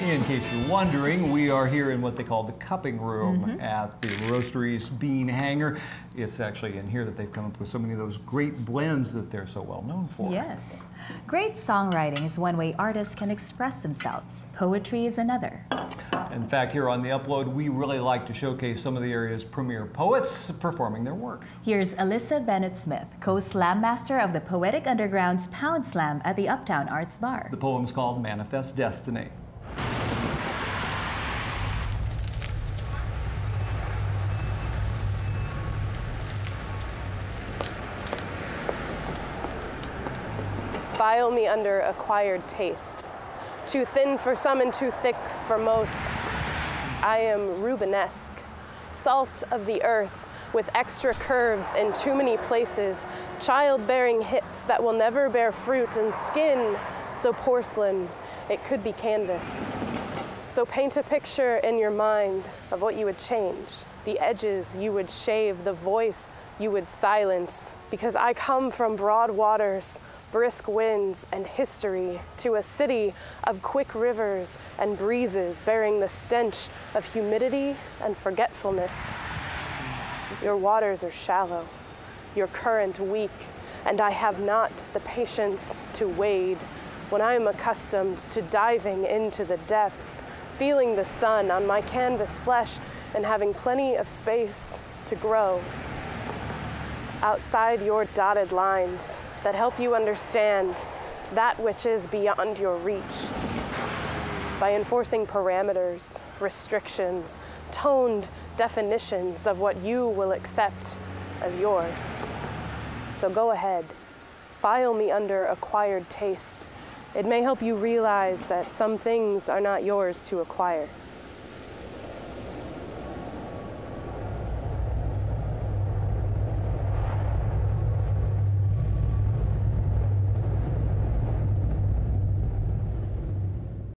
In case you're wondering, we are here in what they call the cupping room mm -hmm. at the Roasterie's Bean Hangar. It's actually in here that they've come up with so many of those great blends that they're so well known for. Yes. Great songwriting is one way artists can express themselves. Poetry is another. In fact, here on The Upload, we really like to showcase some of the area's premier poets performing their work. Here's Alyssa Bennett Smith, co-slam master of the Poetic Underground's Pound Slam at the Uptown Arts Bar. The poem's called Manifest Destiny. File me under acquired taste. Too thin for some and too thick for most. I am Rubenesque, salt of the earth with extra curves in too many places, childbearing hips that will never bear fruit, and skin so porcelain it could be canvas. So paint a picture in your mind of what you would change, the edges you would shave, the voice you would silence, because I come from broad waters brisk winds and history to a city of quick rivers and breezes bearing the stench of humidity and forgetfulness. Your waters are shallow, your current weak, and I have not the patience to wade when I am accustomed to diving into the depths, feeling the sun on my canvas flesh and having plenty of space to grow. Outside your dotted lines, that help you understand that which is beyond your reach. By enforcing parameters, restrictions, toned definitions of what you will accept as yours. So go ahead, file me under acquired taste. It may help you realize that some things are not yours to acquire.